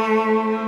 Música